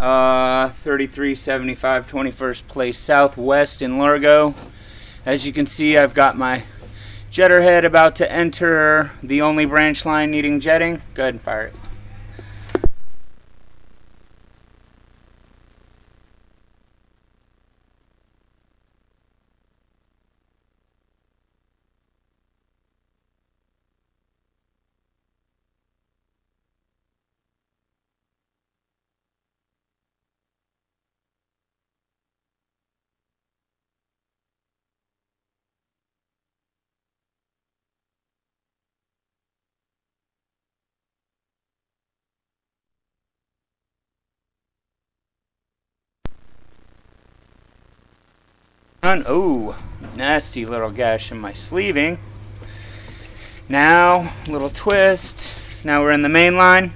Uh, 3375 21st Place Southwest in Largo. As you can see, I've got my jetter head about to enter the only branch line needing jetting. Go ahead and fire it. Oh, nasty little gash in my sleeving. Now, little twist. Now we're in the main line.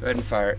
Go ahead and fire it.